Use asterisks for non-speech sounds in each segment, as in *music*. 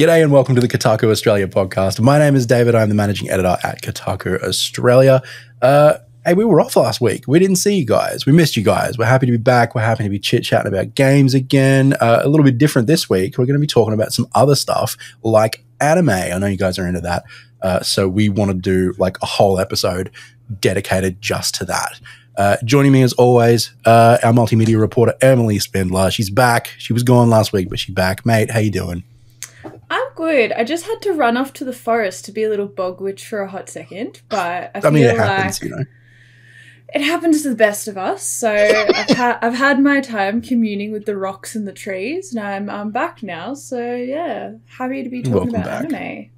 G'day and welcome to the Kotaku Australia podcast. My name is David. I'm the managing editor at Kotaku Australia. Uh, hey, we were off last week. We didn't see you guys. We missed you guys. We're happy to be back. We're happy to be chit chatting about games again. Uh, a little bit different this week. We're going to be talking about some other stuff like anime. I know you guys are into that. Uh, so we want to do like a whole episode dedicated just to that. Uh, joining me as always, uh, our multimedia reporter Emily Spindler. She's back. She was gone last week, but she's back. Mate, how you doing? I'm good. I just had to run off to the forest to be a little bog witch for a hot second, but I, I mean, it feel happens, like you know. it happens to the best of us. So I've, *laughs* ha- I've had my time communing with the rocks and the trees, and I'm I'm back now. So yeah, happy to be talking Welcome about back. anime.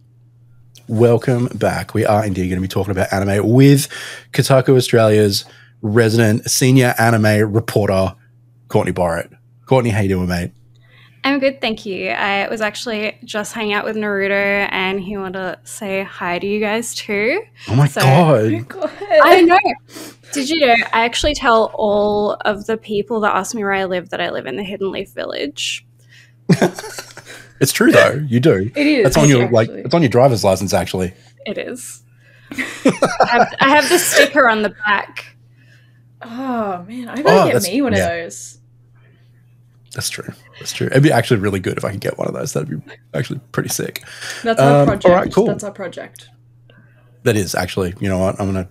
Welcome back. We are indeed going to be talking about anime with Kotaku Australia's resident senior anime reporter, Courtney Borrett. Courtney, how you doing, mate? I'm good, thank you. I was actually just hanging out with Naruto and he wanted to say hi to you guys too. Oh my So- Oh god. *laughs* God. I know. Did you know I actually tell all of the people that ask me where I live that I live in the Hidden Leaf Village? *laughs* It's true though. You do. *laughs* It is. That's on your like. It's on your driver's license, actually. It is. I, have, I have the sticker on the back. Oh man, I Oh, gotta get me one yeah. of those. That's true. That's true. It'd be actually really good if I could get one of those. That'd be actually pretty sick. That's our Um, project. alright, cool. That's our project. That is actually. You know what? I'm gonna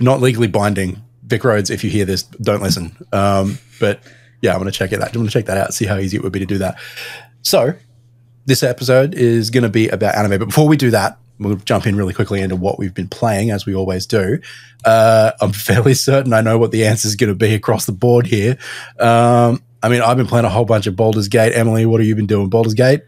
not legally binding. Vic Roads, if you hear this, don't listen. Um, but yeah, I'm gonna check it out. I'm gonna check that out. See how easy it would be to do that. So this episode is going to be about anime. But before we do that, we'll jump in really quickly into what we've been playing, as we always do. Uh, I'm *laughs* fairly certain I know what the answer is going to be across the board here. Um, I mean, I've been playing a whole bunch of Baldur's Gate. Emily, what have you been doing? Baldur's Gate?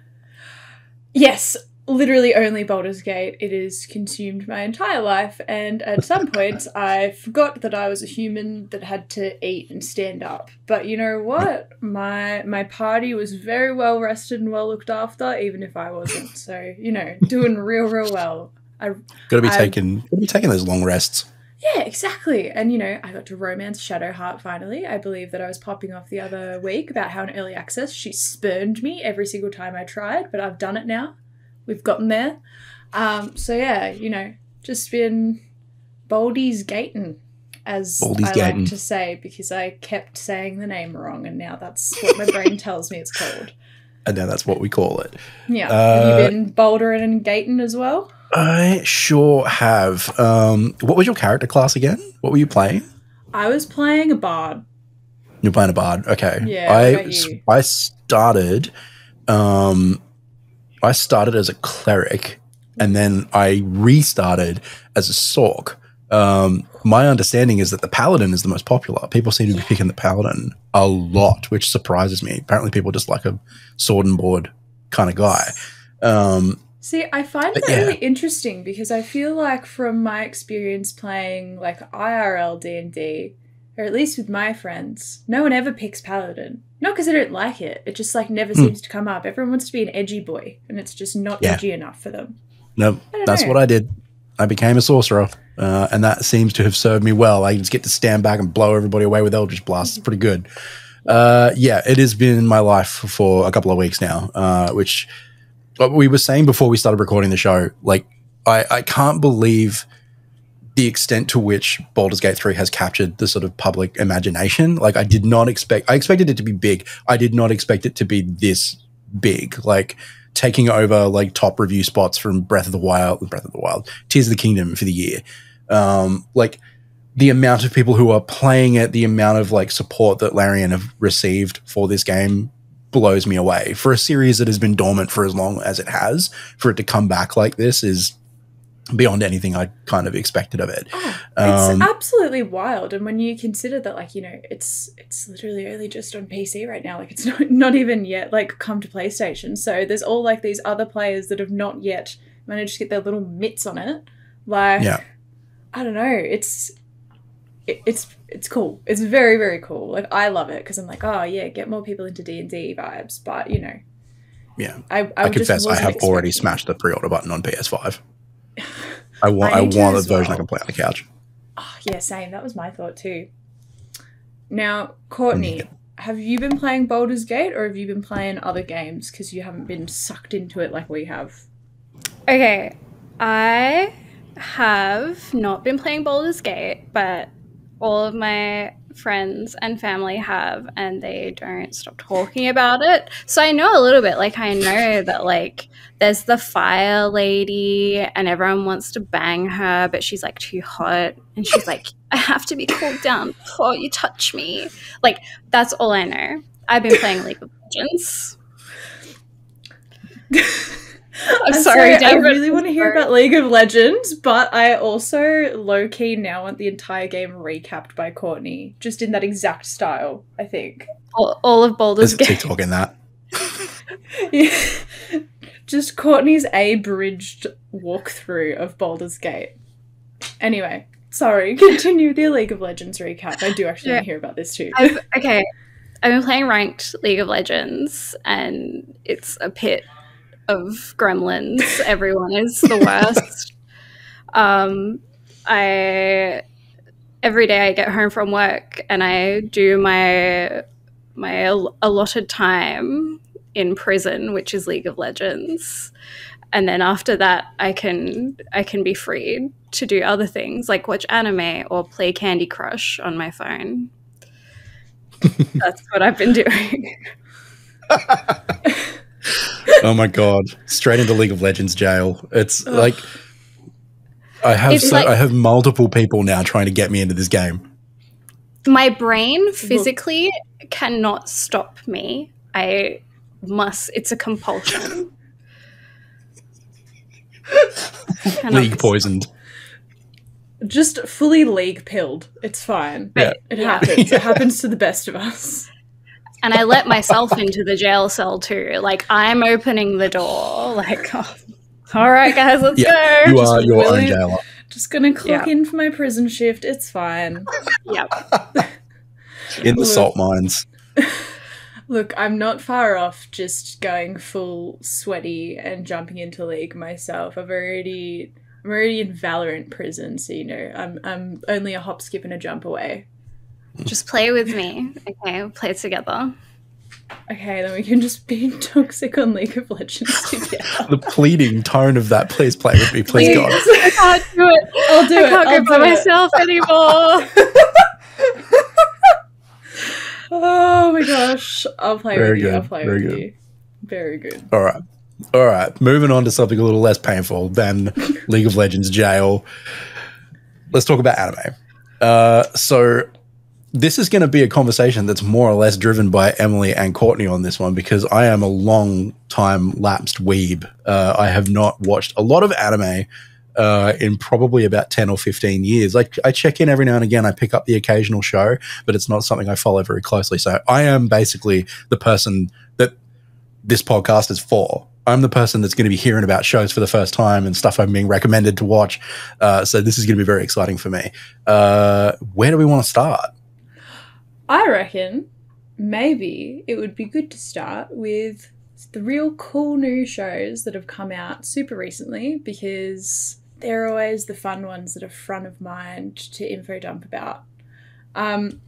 Yes, literally only Baldur's Gate. It has consumed my entire life, and at some *laughs* point, I forgot that I was a human that had to eat and stand up. But you know what? My my party was very well rested and well looked after, even if I wasn't. So you know, doing real, real well. I Got to be I'm- taking, got to be taking those long rests. Yeah, exactly. And you know, I got to romance Shadowheart finally. I believe that I was popping off the other week about how in early access she spurned me every single time I tried, but I've done it now. We've gotten there. Um, so yeah, you know, just been Baldy's Gaten, as Baldy's I Gaten. like to say, because I kept saying the name wrong, and now that's what my brain tells me it's called. And now that's what we call it. Yeah, Uh, have you been Bouldering and Gaten as well? I sure have. Um, what was your character class again? What were you playing? I was playing a bard. You're playing a bard. Okay. Yeah, I? I started um I started as a cleric and then I restarted as a sork. Um my understanding is that the paladin is the most popular. People seem to be picking the paladin a lot, which surprises me. Apparently people just like a sword and board kind of guy. Um See, I find But that yeah. really interesting because I feel like from my experience playing like IRL D&D, or at least with my friends, no one ever picks paladin. Not because they don't like it, it just like never Hmm. seems to come up. Everyone wants to be an edgy boy, and it's just not Yeah. edgy enough for them. no, that's know. what I did. I became a sorcerer, uh, and that seems to have served me well. I just get to stand back and blow everybody away with Eldritch Blast. It's pretty good. Uh, yeah, it has been my life for a couple of weeks now, uh, which what we were saying before we started recording the show. Like, I, I can't believe the extent to which Baldur's Gate 3 has captured the sort of public imagination. Like, I did not expect, I expected it to be big. I did not expect it to be this big. Like, taking over like top review spots from Breath of the Wild, Breath of the Wild, Tears of the Kingdom for the year. Um, like the amount of people who are playing it, the amount of like support that Larian have received for this game blows me away. For a series that has been dormant for as long as it has, for it to come back like this is beyond anything I kind of expected of it. Oh, it's Um, absolutely wild. And when you consider that, like, you know, it's it's literally only just on PC right now. Like, it's *laughs* not, not even yet, like, come to PlayStation. So there's all, like, these other players that have not yet managed to get their little mitts on it. Like, Yeah. I don't know. It's it, it's it's cool. It's very very cool. Like I love it because I'm like, oh yeah, get more people into D and D vibes. But you know, Yeah. I I, I, confess I have already expecting- smashed the pre-order button on PS5. *laughs* I want I I, want a as version I can play on the couch. Oh, yeah, same. That was my thought too. Now, Courtney, Mm. have you been playing Baldur's Gate or have you been playing other games because you haven't been sucked into it like we have? Okay, I have not been playing Baldur's Gate, but all of my friends and family have, and they don't stop talking about it. So I know a little bit. Like, I know that, like, there's the fire lady, and everyone wants to bang her, but she's like too hot. And she's like, I have to be cooled down before you touch me. Like, that's all I know. I've been playing League of Legends. *laughs* I'm, sorry, I really want to hear about League of Legends, but I also low key now want the entire game recapped by Courtney, just in that exact style. I think all, all of Baldur's There's a Gate. TikTok in that. yeah. *laughs* just Courtney's abridged walkthrough of Baldur's Gate. Anyway, sorry, *laughs* continue the League of Legends recap. I do actually Yeah. want to hear about this too. I've, okay, I've been playing ranked League of Legends, and it's a pit of gremlins. *laughs* Everyone is the worst. um, I every day I get home from work and I do my my allotted time in prison, which is League of Legends. And then after that, I can I can be freed to do other things like watch anime or play Candy Crush on my phone. *laughs* That's what I've been doing. *laughs* oh my god! Straight into League of Legends jail. It's Ugh. like I have so like- I have multiple people now trying to get me into this game. My brain physically cannot stop me. I must. It's a compulsion. *laughs* League poisoned. just fully league pilled. It's fine. Yeah. It Yeah. happens. it *laughs* happens to the best of us. And I let myself into the jail cell too. Like I'm opening the door. Like, oh, all right, guys, let's Yeah, go. You just are your own jailer. Just gonna clock Yeah. in for my prison shift. It's fine. Yep. *laughs* in the Look. salt mines. *laughs* Look, I'm not far off just going full sweaty and jumping into league myself. I've already I'm already in Valorant prison, so you know, I'm I'm only a hop, skip, and a jump away. Just play with me. Okay, we'll play together. Okay, then we can just be *laughs* toxic on League of Legends *laughs* together. The pleading tone of that. Please play with me, please, Please. God. I can't do it. I'll do I it. can't I'll go by do it. myself anymore. *laughs* Oh my gosh. I'll play Very with you. I'll good, play very with good. you. Very good. All right. All right. Moving on to something a little less painful than League of Legends jail. Let's talk about anime. Uh, so, this is going to be a conversation that's more or less driven by Emily and Courtney on this one because I am a long time lapsed weeb. Uh, I have not watched a lot of anime uh, in probably about 10 or 15 years. Like, I check in every now and again, I pick up the occasional show, but it's not something I follow very closely. So, I am basically the person that this podcast is for. I'm the person that's going to be hearing about shows for the first time and stuff I'm being recommended to watch. Uh, so this is going to be very exciting for me. Uh, where do we want to start? I reckon maybe it would be good to start with the real cool new shows that have come out super recently because they're always the fun ones that are front of mind to info dump about. Um,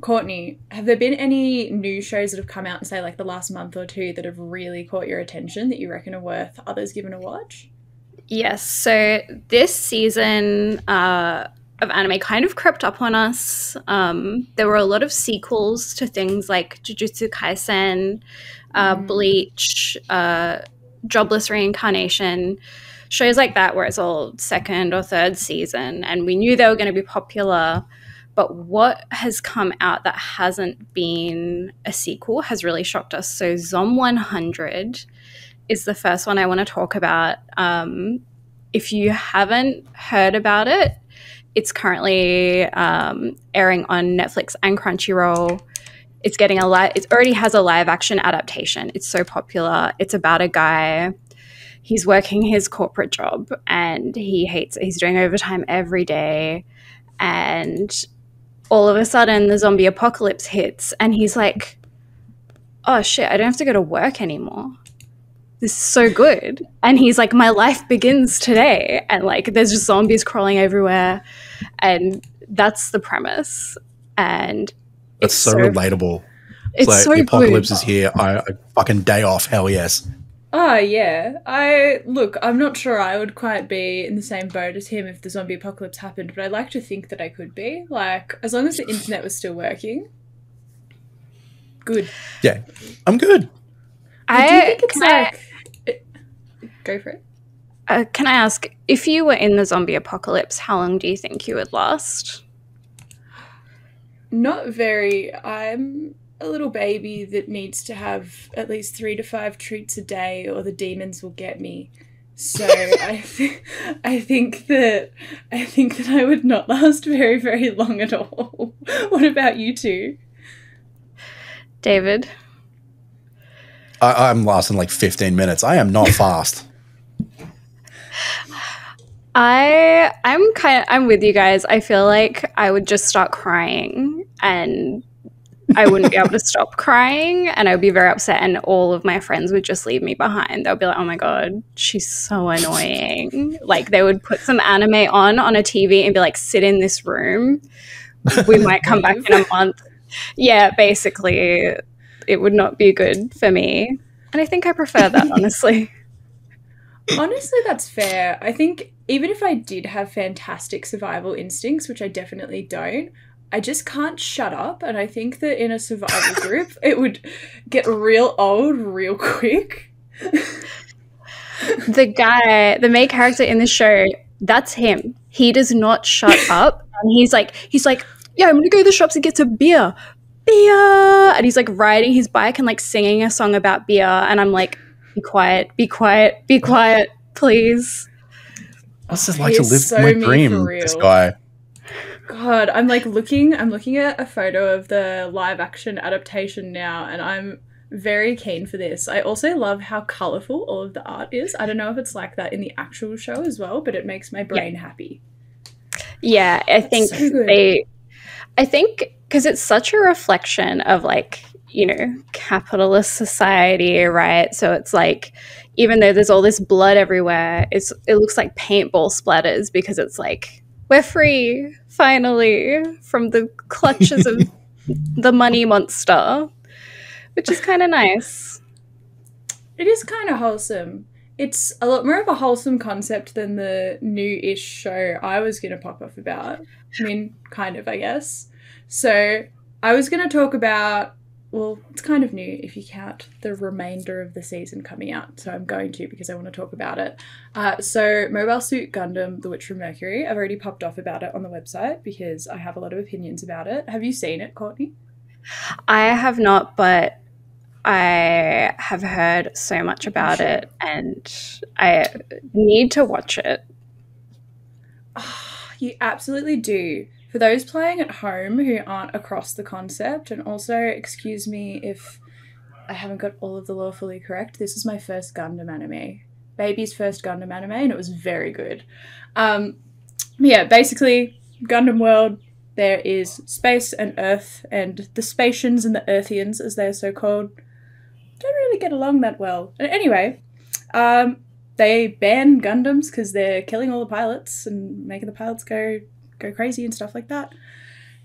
Courtney, have there been any new shows that have come out in say like the last month or two that have really caught your attention that you reckon are worth others giving a watch? Yes. So this season uh, of anime kind of crept up on us. Um, there were a lot of sequels to things like Jujutsu Kaisen, uh, Mm. Bleach, uh, Jobless Reincarnation, shows like that where it's all second or third season, and we knew they were going to be popular. But what has come out that hasn't been a sequel has really shocked us. So Zom 100 is the first one I want to talk about. Um, if you haven't heard about it, it's currently um, airing on Netflix and Crunchyroll. It's getting a live. It already has a live action adaptation. It's so popular. It's about a guy. He's working his corporate job and he hates it. He's doing overtime every day, and all of a sudden the zombie apocalypse hits, and he's like, "Oh shit! I don't have to go to work anymore." This is so good. And he's like, my life begins today. And like, there's just zombies crawling everywhere. And that's the premise. And That's it's so, relatable. It's like, so the apocalypse good. is here. I, I fucking day off. Hell yes. Oh yeah, I look. I'm not sure I would quite be in the same boat as him if the zombie apocalypse happened, but I like to think that I could be. Like as long as the internet was still working, good. Yeah, I'm good. I do think it's can, I, like. go for it. uh, can I ask if you were in the zombie apocalypse, how long do you think you would last? Not very. I'm a little baby that needs to have at least three to five treats a day, or the demons will get me. So *laughs* I, th- I think that I think that I would not last very, very long at all. *laughs* what about you two? David? I, I'm lasting like 15 minutes. I am not *laughs* fast. I I'm kind of I'm with you guys. I feel like I would just start crying and I wouldn't be able to *laughs* stop crying and I would be very upset and all of my friends would just leave me behind. They'll be like, "Oh my god, she's so annoying." Like they would put some anime on on a TV and be like, "Sit in this room. We might come back in a *laughs* month." Yeah, basically it would not be good for me. And I think I prefer that *laughs* honestly. Honestly, that's fair. I think even if I did have fantastic survival instincts, which I definitely don't, I just can't shut up. And I think that in a survival *laughs* group, it would get real old real quick. the guy, the main character in the show, that's him. He does not shut *laughs* up. And he's like, he's like, yeah, I'm gonna go to the shops and get some beer. Beer! And he's like riding his bike and like singing a song about beer. And I'm like, be quiet, be quiet, be quiet, please. What's it Oh, like he to live so my dream? This guy. God, I'm like looking. I'm looking at a photo of the live action adaptation now, and I'm very keen for this. I also love how colorful all of the art is. I don't know if it's like that in the actual show as well, but it makes my brain happy. Yeah, I think so they, I think because it's such a reflection of like, you know, capitalist society, right? So it's like, even though there's all this blood everywhere, it's it looks like paintball splatters because it's like we're free finally from the clutches of *laughs* the money monster, which is kind of nice. It is kind of wholesome. It's a lot more of a wholesome concept than the new-ish show I was going to pop off about. I mean, kind of, I guess. So I was going to talk about. Well, it's kind of new if you count the remainder of the season coming out. So I'm going to because I want to talk about it. Uh, so Mobile Suit Gundam: The Witch from Mercury. I've already popped off about it on the website because I have a lot of opinions about it. Have you seen it, Courtney? I have not, but I have heard so much about it and I need to watch it. *sighs* You absolutely do. For those playing at home who aren't across the concept, and also, excuse me if I haven't got all of the lore fully correct, this is my first Gundam anime. Baby's first Gundam anime, and it was very good. Um, yeah, basically, Gundam World, there is space and Earth, and the Spacians and the Earthians, as they're so called, don't really get along that well. Anyway, um, they ban Gundams because they're killing all the pilots and making the pilots go go crazy and stuff like that.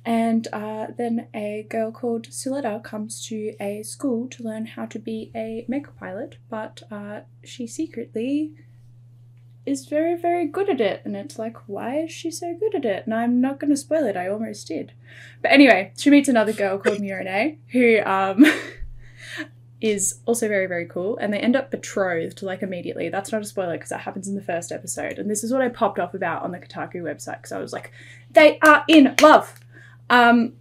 And uh, then a girl called Suletta comes to a school to learn how to be a mecha pilot, but uh, she secretly is very, very good at it. And it's like, why is she so good at it? And I'm not going to spoil it, I almost did. But anyway, she meets another girl called Miorine, who um, *laughs* is also very, very cool. And they end up betrothed, like, immediately. That's not a spoiler because that happens in the first episode. And this is what I popped off about on the Kotaku website because I was like, they are in love. Um,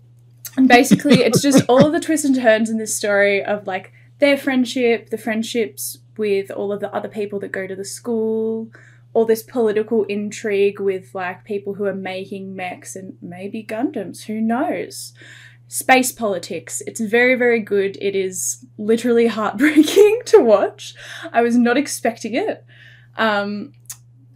and basically, *laughs* it's just all of the twists and turns in this story of like their friendship, the friendships with all of the other people that go to the school, all this political intrigue with like people who are making mechs and maybe Gundams, who knows? Space politics. It's very, very good. It is literally *laughs* heartbreaking to watch. I was not expecting it. Um,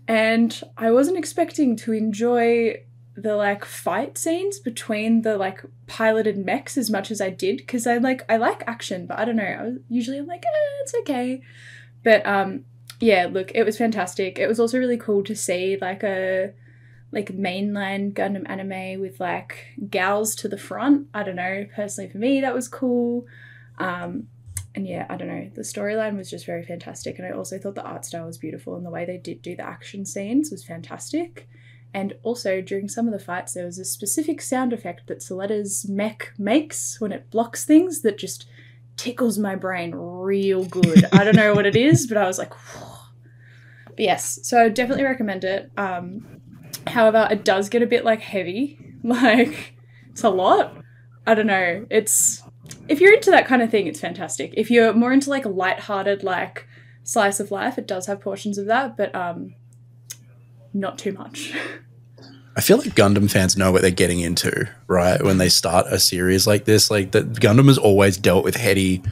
and I wasn't expecting to enjoy the like fight scenes between the like piloted mechs as much as I did because I like I like action, but I don't know. I was usually I'm like, eh, it's okay. But um yeah, look, it was fantastic. It was also really cool to see like a like mainline Gundam anime with like gals to the front. I don't know. Personally, for me, that was cool. Um, and yeah, I don't know. The storyline was just very fantastic, and I also thought the art style was beautiful, and the way they did do the action scenes was fantastic. And also during some of the fights, there was a specific sound effect that Suletta's mech makes when it blocks things that just tickles my brain real good. I don't know what it is, but I was like, Whoa. but yes. So I definitely recommend it. Um, however, it does get a bit like heavy. *laughs* Like it's a lot. I don't know. It's if you're into that kind of thing, it's fantastic. If you're more into like a light-hearted like slice of life, it does have portions of that, but um, not too much. *laughs* I feel like Gundam fans know what they're getting into, right? When they start a series like this, like that Gundam has always dealt with heady,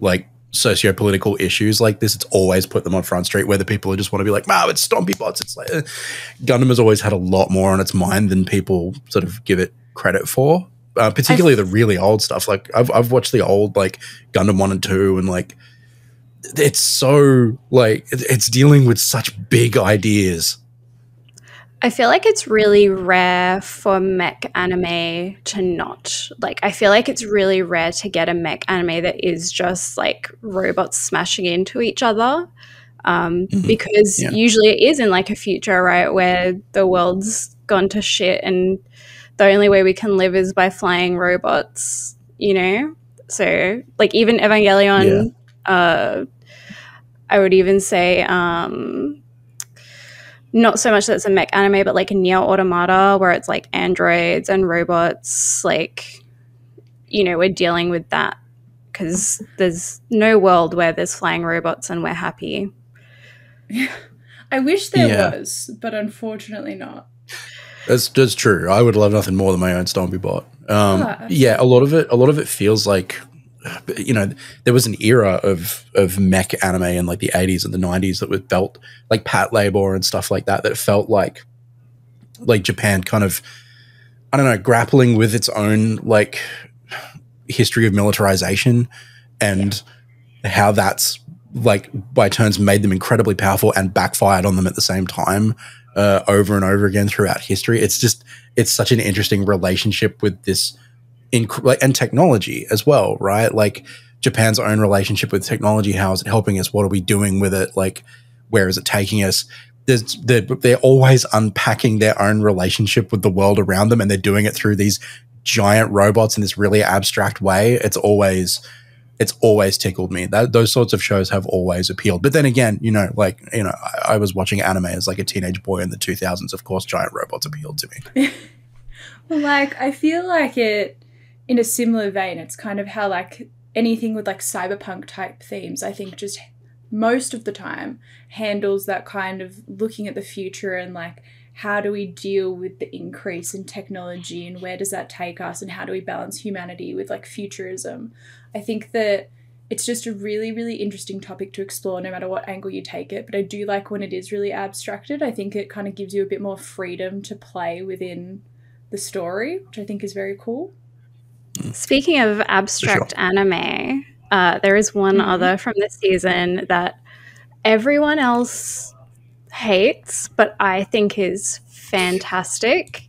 like socio-political issues like this. It's always put them on front street, whether people just want to be like, "Wow, it's Stompy Bots." It's like uh, Gundam has always had a lot more on its mind than people sort of give it credit for. Uh, particularly the really old stuff. Like I've I've watched the old like Gundam one and two, and like it's so like it's dealing with such big ideas I feel like it's really rare for mech anime to not. Like, I feel like it's really rare to get a mech anime that is just like robots smashing into each other. Um, mm-hmm. Because yeah. usually it is in like a future, right, where the world's gone to shit and the only way we can live is by flying robots, you know? So, like, even Evangelion, yeah. uh, I would even say, um, not so much that it's a mech anime, but like a NieR Automata, where it's like androids and robots. Like, you know, we're dealing with that because there's no world where there's flying robots and we're happy. *laughs* I wish there yeah. was, but unfortunately not. That's that's true. I would love nothing more than my own Stompy bot. Um, oh, yeah, a lot of it, a lot of it feels like you know, there was an era of of mech anime in like the 80s and the 90s that was felt like Patlabor and stuff like that that felt like like Japan kind of I don't know, grappling with its own like history of militarization and yeah. how that's like by turns made them incredibly powerful and backfired on them at the same time uh, over and over again throughout history. It's just it's such an interesting relationship with this in and technology as well, right? Like Japan's own relationship with technology. How is it helping us? What are we doing with it? Like, where is it taking us? There's, they're, they're always unpacking their own relationship with the world around them, and they're doing it through these giant robots in this really abstract way. It's always, it's always tickled me. That those sorts of shows have always appealed. But then again, you know, like you know, I, I was watching anime as like a teenage boy in the 2000s. Of course, giant robots appealed to me. *laughs* well, like I feel like it in a similar vein, it's kind of how like anything with like cyberpunk type themes, I think just most of the time handles that kind of looking at the future and like how do we deal with the increase in technology and where does that take us and how do we balance humanity with like futurism. I think that it's just a really really interesting topic to explore no matter what angle you take it but i do like when it is really abstracted i think it kind of gives you a bit more freedom to play within the story which i think is very cool Speaking of abstract sure. anime, uh, there is one mm-hmm. other from this season that everyone else hates, but I think is fantastic.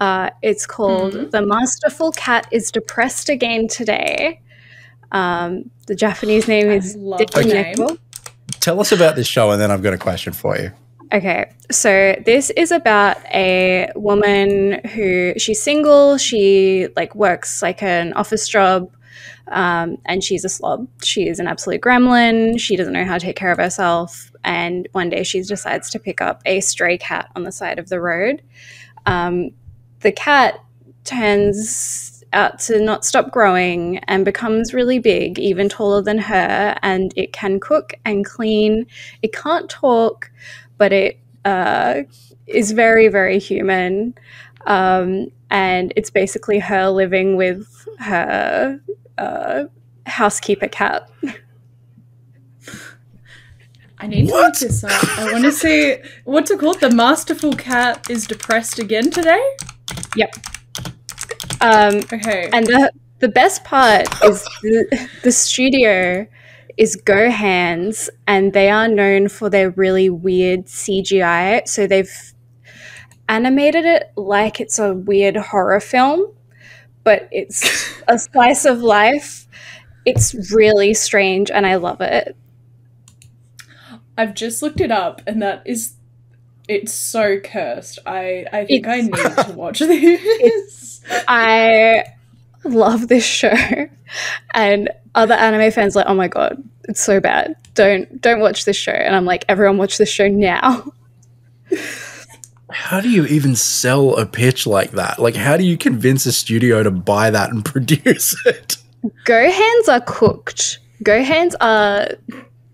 Uh, it's called mm-hmm. The Masterful Cat is Depressed Again Today. Um, the Japanese name is Name. Tell us about this show, and then I've got a question for you. Okay, so this is about a woman who she's single. She like works like an office job, um, and she's a slob. She is an absolute gremlin. She doesn't know how to take care of herself. And one day she decides to pick up a stray cat on the side of the road. Um, the cat turns out to not stop growing and becomes really big, even taller than her. And it can cook and clean. It can't talk but it uh, is very, very human. Um, and it's basically her living with her uh, housekeeper cat. I need what? to look this up. I want *laughs* to see what's it called. The masterful cat is depressed again today. Yep. Um, okay. And the the best part is the, the studio is GoHands, and they are known for their really weird CGI. So they've animated it like it's a weird horror film, but it's *laughs* a slice of life. It's really strange and I love it. I've just looked it up, and that is, it's so cursed. I I think I need to *laughs* watch this. I love this show, and other anime fans are like, oh my god, it's so bad. Don't don't watch this show. And I'm like, everyone watch this show now. How do you even sell a pitch like that? Like, how do you convince a studio to buy that and *laughs* produce it? GoHands are cooked. GoHands are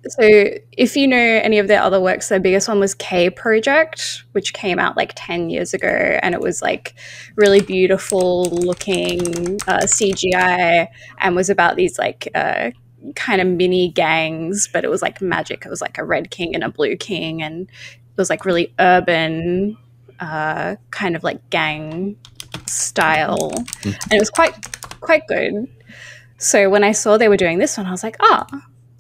so if you know any of their other works, their biggest one was K Project, which came out like 10 years ago and it was like really beautiful looking uh, CGI and was about these like uh, kind of mini gangs, but it was like magic. It was like a red king and a blue king and it was like really urban uh, kind of like gang style. Mm. And it was quite quite good. So when I saw they were doing this one, I was like, ah,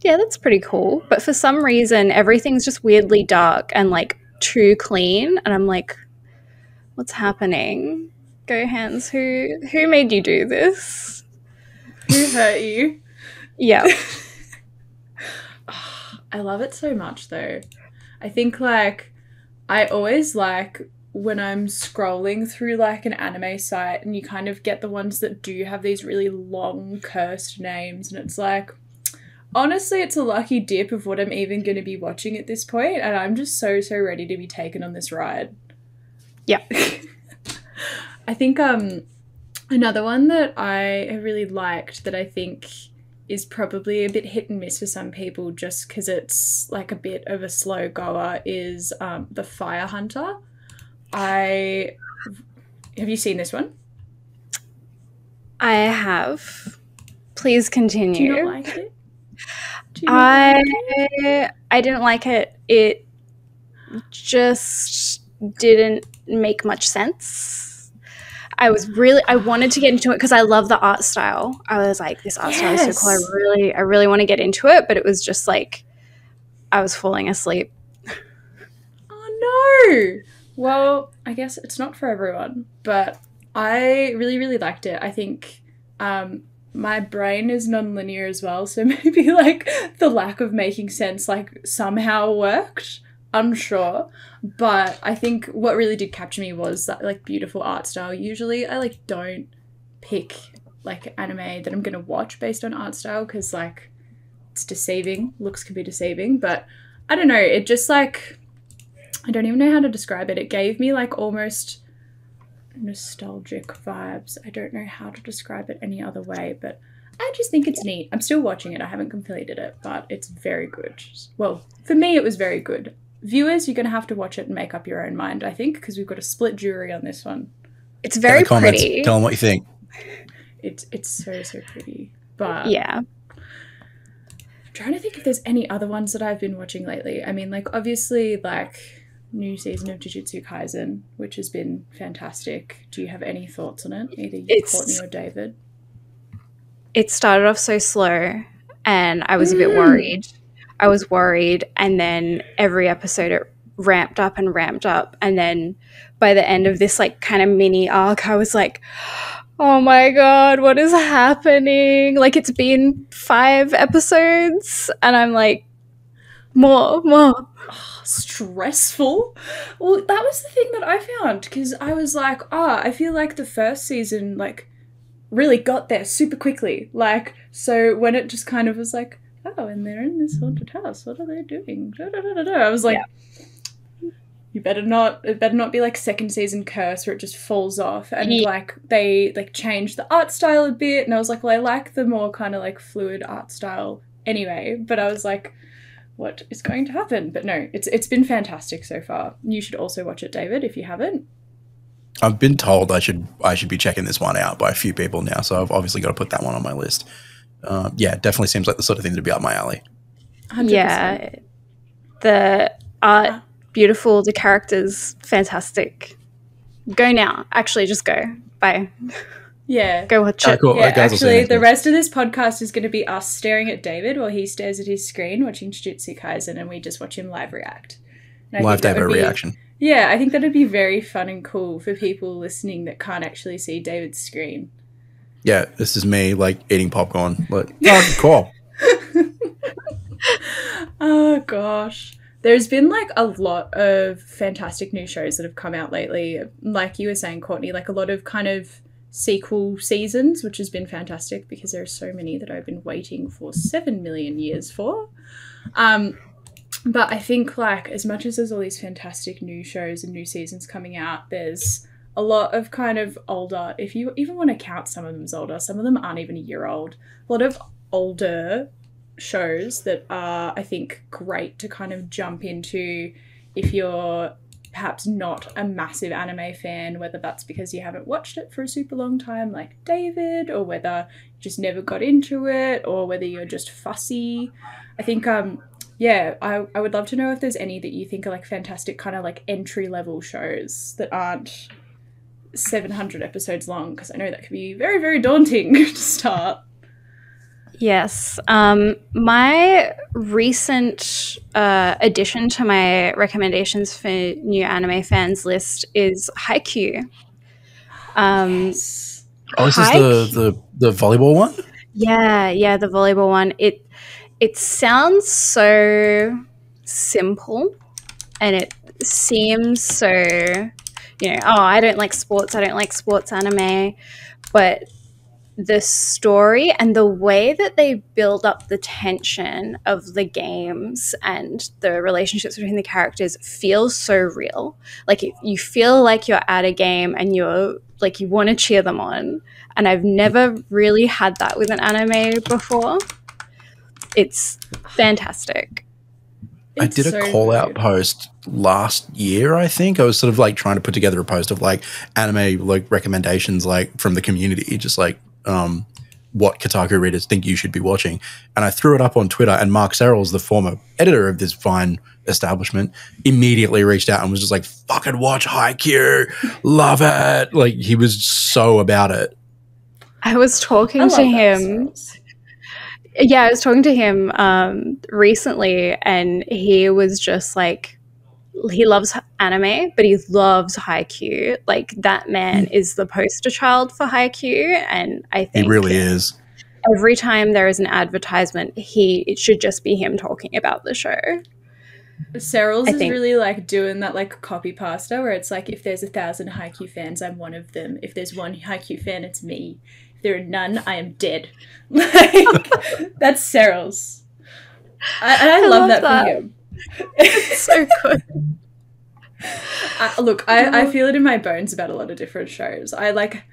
yeah, that's pretty cool. But for some reason, everything's just weirdly dark and like too clean. And I'm like, what's happening? GoHands, who who made you do this? Who hurt you? Yeah. *laughs* Ah, I love it so much though. I think like I always like when I'm scrolling through like an anime site and you kind of get the ones that do have these really long cursed names and it's like honestly it's a lucky dip of what I'm even going to be watching at this point and I'm just so so ready to be taken on this ride. Yeah. *laughs* I think um another one that I really liked that I think is probably a bit hit and miss for some people just because it's like a bit of a slow goer is um, the Fire Hunter. I have you seen this one? I have. Please continue. Do you not like it? *laughs* Do you not like it? I I didn't like it. It just didn't make much sense. I was really I wanted to get into it because I love the art style. I was like, this art style is so cool. I really I really want to get into it, but it was just like I was falling asleep. Oh no! Well, I guess it's not for everyone, but I really, really liked it. I think um, my brain is non-linear as well, so *laughs* maybe like the lack of making sense like somehow worked. I'm sure, but I think what really did capture me was that like beautiful art style. Usually, I like don't pick like anime that I'm gonna watch based on art style because like it's deceiving. Looks can be deceiving, but I don't know. It just like I don't even know how to describe it. It gave me like almost nostalgic vibes. I don't know how to describe it any other way, but I just think it's neat. I'm still watching it. I haven't completed it, but it's very good. Well, for me, it was very good. Viewers, you're going to have to watch it and make up your own mind, I think, because we've got a split jury on this one. It's In very the comments, pretty. tell them what you think. It's it's so so pretty. But Yeah. I'm trying to think if there's any other ones that I've been watching lately. I mean, like obviously, like new season of Jujutsu Kaisen, which has been fantastic. Do you have any thoughts on it, either you, It's- Courtney or David? it started off so slow and I was a bit Mm. worried. I was worried and then every episode it ramped up and ramped up and then by the end of this like kind of mini arc I was like oh my god what is happening like it's been 5 episodes and I'm like more more Stressful. Well, that was the thing that I found because I was like, ah, I feel like the first season like really got there super quickly. Like, so when it just kind of was like, oh, and they're in this haunted house. What are they doing? Da, da, da. I was like, you better not. It better not be like second season curse where it just falls off. And Yeah. like they like change the art style a bit, and I was like, well, I like the more kind of like fluid art style anyway. But I was like, what is going to happen? But no, it's it's been fantastic so far. You should also watch it, David, if you haven't. I've been told I should I should be checking this one out by a few people now, so I've obviously got to put that one on my list. Uh, yeah, definitely seems like the sort of thing to be up my alley. 100%. yeah the art beautiful the characters fantastic go now actually just go bye *laughs* Yeah. go watch Alright, it cool. Yeah, Alright, guys, I'll see you actually, the week. rest of this podcast is going to be us staring at David while he stares at his screen watching Jujutsu Kaisen, and we just watch him live react. And I Live think that David be- reaction. Yeah, I think that'd be very fun and cool for people listening that can't actually see David's screen. Yeah, this is me like eating popcorn. Like, *laughs* oh, cool. *laughs* oh gosh. There's been like a lot of fantastic new shows that have come out lately. Like you were saying, Courtney, like a lot of kind of sequel seasons, which has been fantastic because there are so many that I've been waiting for seven million years for. Um, but I think like as much as there's all these fantastic new shows and new seasons coming out, there's a lot of kind of older, if you even want to count some of them as older, some of them aren't even a year old. A lot of older shows that are, I think, great to kind of jump into if you're perhaps not a massive anime fan, whether that's because you haven't watched it for a super long time, like David, or whether you just never got into it, or whether you're just fussy. I think, um, yeah, I, I would love to know if there's any that you think are like fantastic, kind of like entry level shows that aren't 700 episodes long, because I know that can be very, very daunting *laughs* to start. Yes. Um, my recent uh, addition to my recommendations for new anime fans list is Haikyuu. Um, Yes. Oh, this is the, the the volleyball one. yeah, yeah, the volleyball one. It it sounds so simple, and it seems so, you know, oh, I don't like sports. I don't like sports anime, but the story and the way that they build up the tension of the games and the relationships between the characters feels so real. Like you feel like you're at a game and you're like you want to cheer them on. And I've never really had that with an anime before. It's fantastic. I It's did a so call out post last year, I think. I was sort of like trying to put together a post of like anime like recommendations like from the community, just like um what Kotaku readers think you should be watching. And I threw it up on Twitter and Mark Serrels, the former editor of this fine establishment, immediately reached out and was just like, fucking watch Haikyuu. *laughs* Love it. Like he was so about it. I was talking I to him. Yeah, I was talking to him um, recently, and he was just like, he loves anime, but he loves Haikyuu. Like that man hmm. is the poster child for Haikyuu, and I think He really is. every time there is an advertisement, he it should just be him talking about the show. Serrels I is think- really like doing that like copy pasta where it's like if there's a thousand Haikyuu fans, I'm one of them. If there's one Haikyuu fan, it's me. If there are none, I am dead. *laughs* Like *laughs* that's Serrels. I, and I, I love, love that, that. for him. So *laughs* good. I, look, I, I oh. feel it in my bones about a lot of different shows. I like,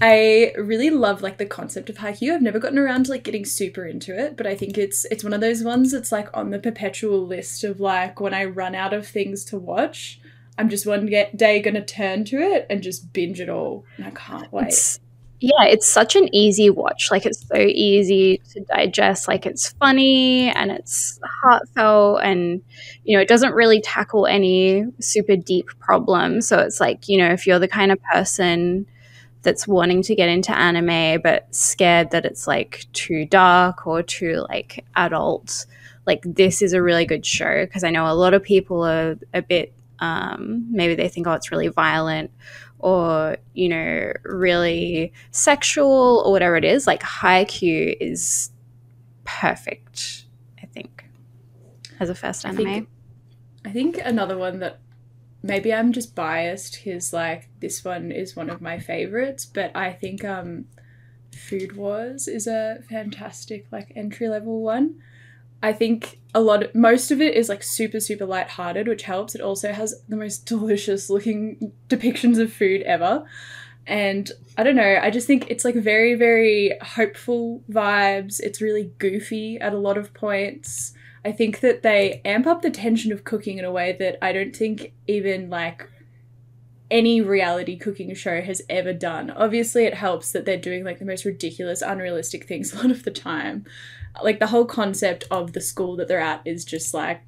I really love like the concept of Haikyuu. I've never gotten around to like getting super into it, but I think it's it's one of those ones that's like on the perpetual list of like when I run out of things to watch, I'm just one day gonna turn to it and just binge it all, and I can't wait. It's, yeah, it's such an easy watch. Like it's so easy to digest. Like it's funny and it's heartfelt, and you know it doesn't really tackle any super deep problems. So it's like you know if you're the kind of person that's wanting to get into anime but scared that it's like too dark or too like adult, like this is a really good show because I know a lot of people are a bit um, maybe they think oh it's really violent or you know really sexual or whatever it is like Haikyuu is perfect i think as a first I anime think, I think another one that maybe I'm just biased because like this one is one of my favorites, but I think um Food Wars is a fantastic like entry level one. I think a lot of most of it is like super super light-hearted, which helps. It also has the most delicious looking depictions of food ever. And I don't know, I just think it's like very very hopeful vibes. It's really goofy at a lot of points. I think that they amp up the tension of cooking in a way that I don't think even like any reality cooking show has ever done. Obviously, it helps that they're doing like the most ridiculous, unrealistic things *laughs* a lot of the time. Like the whole concept of the school that they're at is just like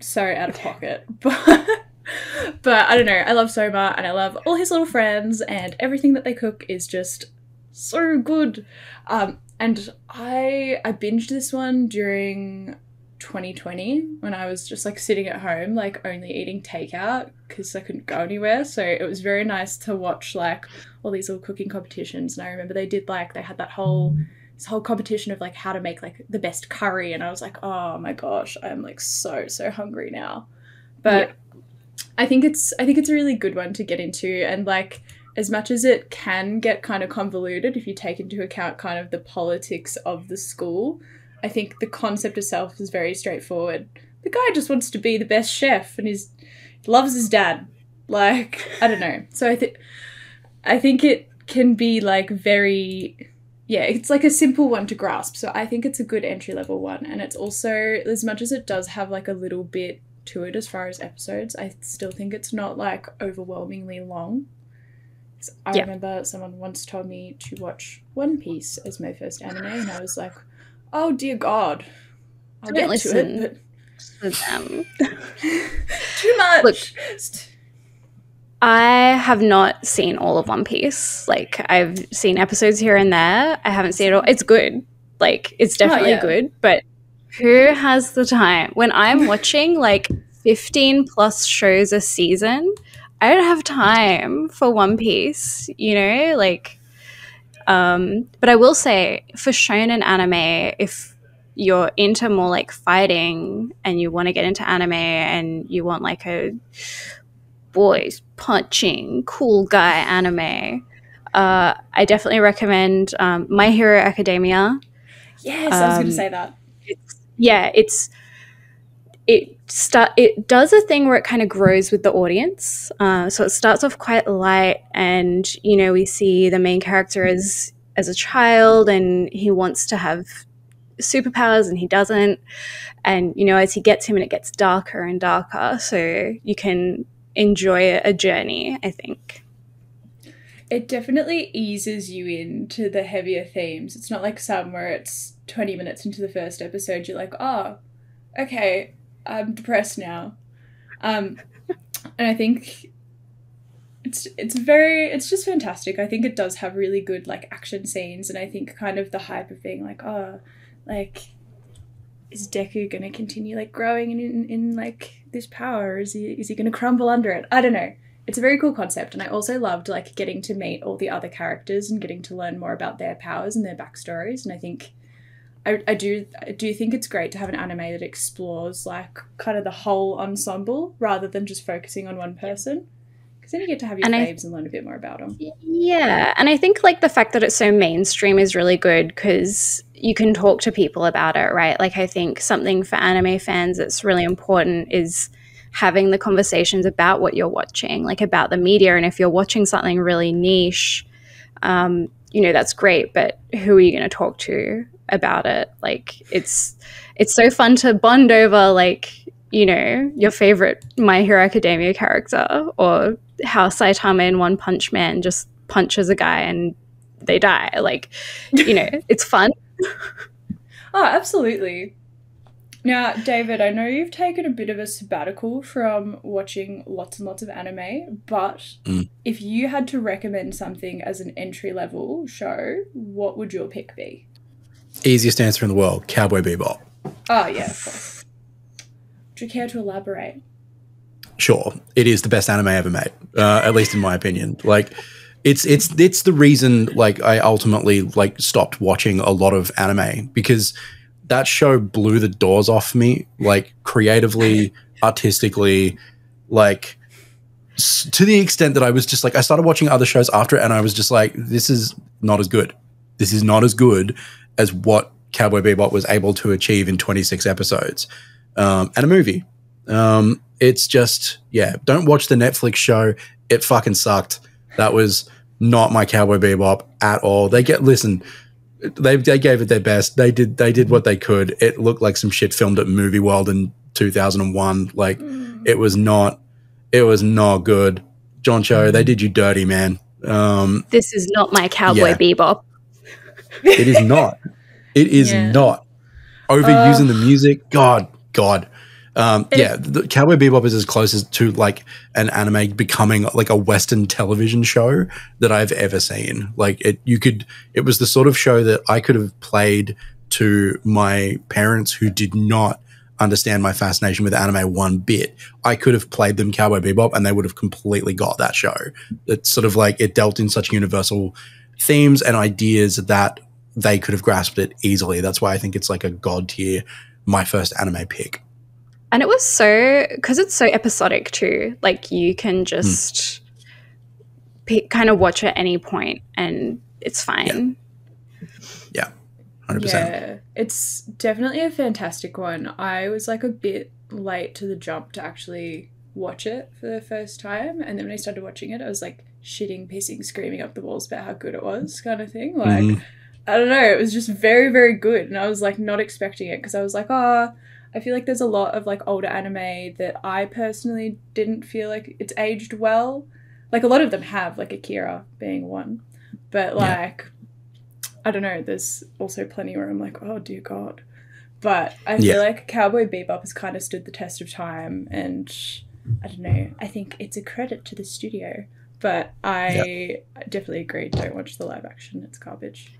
so out of *laughs* pocket. *laughs* But but I don't know. I love Soma and I love all his little friends and everything that they cook is just so good. Um, and I I binged this one during 2020 when I was just like sitting at home, like only eating takeout because I couldn't go anywhere. So it was very nice to watch like all these little cooking competitions. And I remember they did like they had that whole this whole competition of like how to make like the best curry, and I was like, oh my gosh, I'm like so so hungry now. But yeah. I think it's I think it's a really good one to get into, and like as much as it can get kind of convoluted if you take into account kind of the politics of the school I think the concept itself is very straightforward. The guy just wants to be the best chef and he's loves his dad. Like, I don't know. So I think I think it can be like very yeah, it's like a simple one to grasp. So I think it's a good entry level one and it's also as much as it does have like a little bit to it as far as episodes, I still think it's not like overwhelmingly long. I yeah. remember someone once told me to watch One Piece as my first anime, and I was like, Oh dear God. I'll get listen to it, but... to them. *laughs* Too much. Look, I have not seen all of One Piece. Like I've seen episodes here and there. I haven't seen it all. It's good. Like it's oh, definitely oh, yeah. good, but who has the time? When I'm *laughs* watching like 15 plus shows a season, I don't have time for One Piece, you know? Like um, but I will say for shonen anime, if you're into more like fighting and you want to get into anime and you want like a boys punching cool guy anime, uh, I definitely recommend um, My Hero Academia. Yes, um, I was going to say that. It's, yeah, it's it start it does a thing where it kind of grows with the audience. Uh, so it starts off quite light, and you know we see the main character as as a child, and he wants to have superpowers, and he doesn't. And you know, as he gets him, and it gets darker and darker. So you can enjoy a journey. I think it definitely eases you into the heavier themes. It's not like some where it's 20 minutes into the first episode, you're like, oh, okay, I'm depressed now. Um, and I think it's it's very it's just fantastic. I think it does have really good like action scenes, and I think kind of the hype of being like, oh, like is Deku gonna continue like growing in, in, in like this power? Is he is he gonna crumble under it? I don't know. It's a very cool concept, and I also loved like getting to meet all the other characters and getting to learn more about their powers and their backstories. And I think I, I do I do think it's great to have an anime that explores like kind of the whole ensemble rather than just focusing on one person because then you get to have your and faves I, and learn a bit more about them. Yeah, and I think like the fact that it's so mainstream is really good because you can talk to people about it, right? Like I think something for anime fans that's really important is having the conversations about what you're watching, like about the media, and if you're watching something really niche. Um, you know that's great but who are you going to talk to about it like it's it's so fun to bond over like you know your favorite my hero academia character or how saitama in one punch man just punches a guy and they die like you know *laughs* it's fun oh absolutely now, David, I know you've taken a bit of a sabbatical from watching lots and lots of anime, but mm. if you had to recommend something as an entry level show, what would your pick be? Easiest answer in the world Cowboy Bebop. Oh, yeah, Would you care to elaborate? Sure. It is the best anime ever made, uh, at least in my opinion. Like, it's it's it's the reason like I ultimately like stopped watching a lot of anime because that show blew the doors off me, like creatively, artistically, like to the extent that I was just like, I started watching other shows after it, and I was just like, this is not as good. This is not as good as what Cowboy Bebop was able to achieve in 26 episodes um, and a movie. Um, it's just, yeah, don't watch the Netflix show. It fucking sucked. That was not my Cowboy Bebop at all. They get, listen, they they gave it their best. They did they did what they could. It looked like some shit filmed at Movie World in 2001. Like mm. it was not it was not good. John Cho, they did you dirty, man. Um, this is not my Cowboy yeah. Bebop. It is not. It is *laughs* yeah. not. Overusing uh, the music. God, God. Um, yeah, the Cowboy Bebop is as close as to like an anime becoming like a Western television show that I've ever seen. Like it, you could. It was the sort of show that I could have played to my parents who did not understand my fascination with anime one bit, I could have played them Cowboy Bebop and they would have completely got that show. It's sort of like it dealt in such universal themes and ideas that they could have grasped it easily. That's why I think it's like a god tier, my first anime pick. And it was so because it's so episodic too. Like you can just pick, kind of watch at any point and it's fine. Yeah. 100%. Yeah, it's definitely a fantastic one. I was like a bit late to the jump to actually watch it for the first time, and then when I started watching it, I was like shitting, pissing, screaming up the walls about how good it was, kind of thing. Like, Mhm. I don't know, it was just very, very good, and I was like not expecting it because I was like, ah. I feel like there's a lot of like older anime that I personally didn't feel like it's aged well. Like a lot of them have, like Akira being one. But Yeah. like I don't know, there's also plenty where I'm like, oh dear God. But I Yeah. feel like Cowboy Bebop has kind of stood the test of time and I don't know, I think it's a credit to the studio. But I definitely agree, don't watch the live action, it's garbage.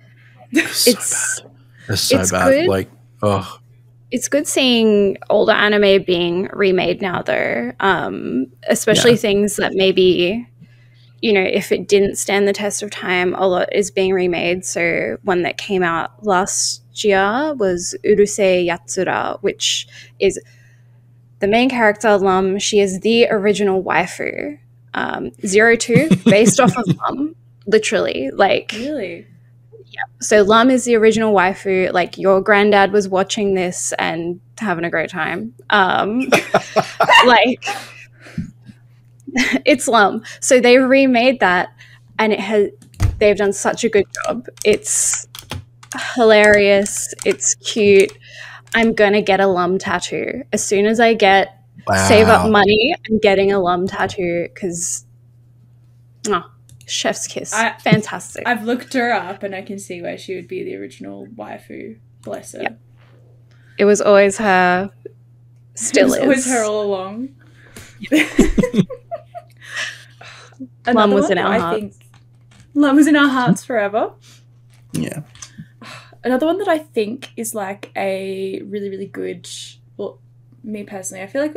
*laughs* So It's bad. It's so it's bad. good. Like, oh, it's good seeing older anime being remade now though um, especially Yeah. things that maybe you know if it didn't stand the test of time a lot is being remade so one that came out last year was urusei yatsura which is the main character lum she is the original waifu um, zero two *laughs* based off of lum literally like Really? So Lum is the original waifu. Like your granddad was watching this and having a great time. Um, *laughs* like *laughs* it's Lum. So they remade that, and it has. They've done such a good job. It's hilarious. It's cute. I'm gonna get a Lum tattoo as soon as I get save up money. I'm getting a Lum tattoo because, oh, chef's kiss, I- fantastic. I've looked her up and I can see why she would be the original waifu. Bless her. Yep. It was always her. Still it is. was her all along. *laughs* Mum Another was one in our that I think Mum was in our hearts forever. Yeah. Another one that I think is like a really, really good. Well, me personally, I feel like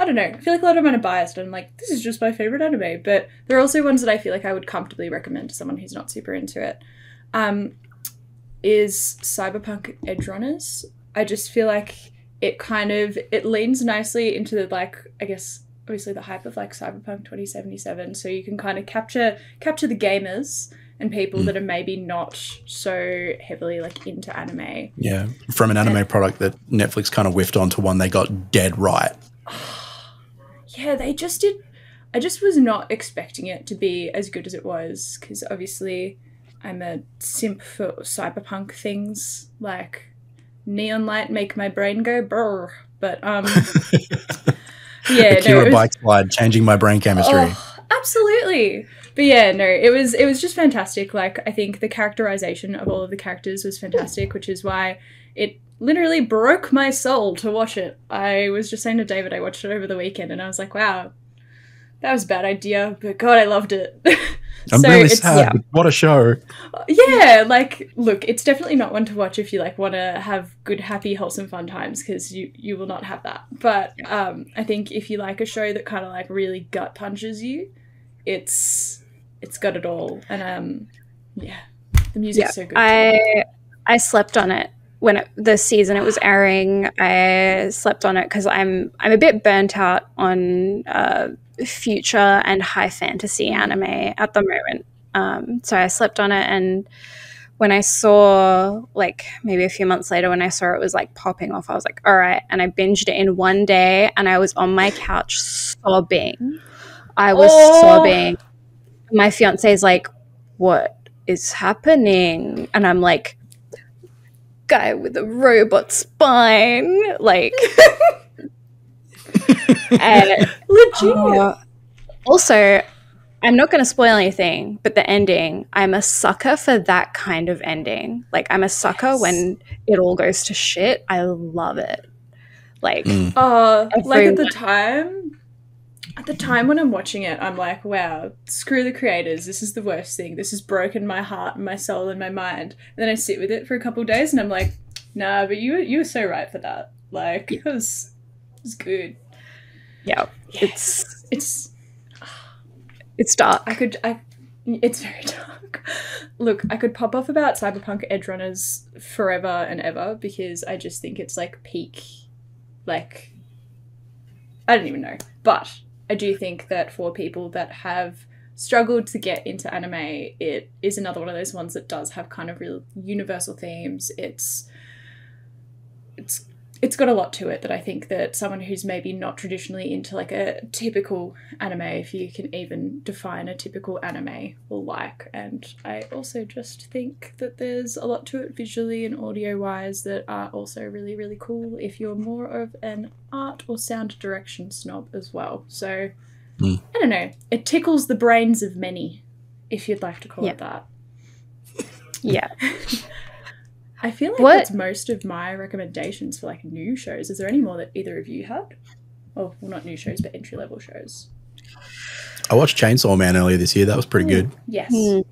I don't know. I feel like a lot of mine are biased. And I'm like, this is just my favorite anime. But there are also ones that I feel like I would comfortably recommend to someone who's not super into it. Um, is Cyberpunk Edgerunners. I just feel like it kind of it leans nicely into the like I guess obviously the hype of like Cyberpunk 2077. So you can kind of capture capture the gamers and people Mm. that are maybe not so heavily like into anime. Yeah. From an anime product that Netflix kind of whiffed onto one they got dead right. *sighs* Yeah, they just did. I just was not expecting it to be as good as it was because obviously I'm a simp for cyberpunk things like neon light make my brain go brr. But um, *laughs* yeah, no, Akira it was- bike slide changing my brain chemistry. Oh, absolutely. But yeah, no, it was it was just fantastic. Like I think the characterization of all of the characters was fantastic, which is why it literally broke my soul to watch it. I was just saying to David, I watched it over the weekend, and I was like, wow, that was a bad idea, but God, I loved it. *laughs* I'm so really it's sad. yeah. What a show. yeah, like look, it's definitely not one to watch if you like want to have good, happy, wholesome, fun times because you you will not have that. But um, I think if you like a show that kind of like really gut punches you, it's it's got it all, and um, yeah, the music's Yeah, so good. I I slept on it when it, the season it was airing. I slept on it because I'm I'm a bit burnt out on uh, future and high fantasy anime at the moment. Um, so I slept on it, and when I saw like maybe a few months later when I saw it was like popping off, I was like, all right, and I binged it in one day, and I was on my couch sobbing. I was Oh. sobbing. My fiance is like, what is happening? And I'm like, guy with a robot spine. Like, and, *laughs* Legit. uh, also, I'm not going to spoil anything, but the ending, I'm a sucker for that kind of ending. Like, I'm a sucker Yes. when it all goes to shit. I love it. Like, Mm. Uh, like at the time, at the time when I'm watching it, I'm like, wow, screw the creators. This is the worst thing. This has broken my heart and my soul and my mind. And then I sit with it for a couple days and I'm like, nah, but you you were so right for that. Like it was, it was good. Yeah, it's It's it's dark. I could I it's very *laughs* dark. Look, I could pop off about Cyberpunk Edgerunners forever and ever because I just think it's like peak like I don't even know. But I do think that for people that have struggled to get into anime, it is another one of those ones that does have kind of real universal themes. It's it's it's got a lot to it that I think that someone who's maybe not traditionally into like a typical anime, if you can even define a typical anime, will like. And I also just think that there's a lot to it visually and audio wise that are also really, really cool if you're more of an art or sound direction snob as well. So Hmm. I don't know. It tickles the brains of many, if you'd like to call Yeah. it that. yeah. *laughs* I feel like What- that's most of my recommendations for like new shows. Is there any more that either of you had? Oh, well, not new shows, but entry level shows. I watched Chainsaw Man earlier this year. That was pretty good. Yes. Mm.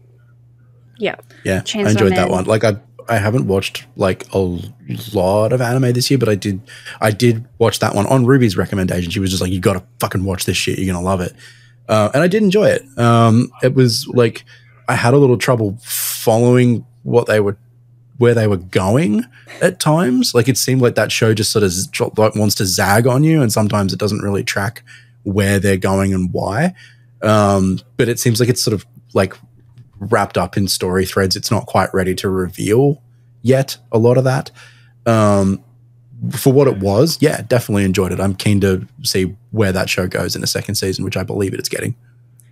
Yeah. Yeah, Chainsaw I enjoyed that one. Like I, I haven't watched like a lot of anime this year, but I did, I did watch that one on Ruby's recommendation. She was just like, "You got to fucking watch this shit. You're gonna love it," uh, and I did enjoy it. Um, it was like I had a little trouble following what they were, where they were going at times. Like it seemed like that show just sort of z- like wants to zag on you, and sometimes it doesn't really track where they're going and why. Um, but it seems like it's sort of like wrapped up in story threads. It's not quite ready to reveal yet a lot of that. Um, for what it was, yeah, definitely enjoyed it. I'm keen to see where that show goes in the second season, which I believe it is getting.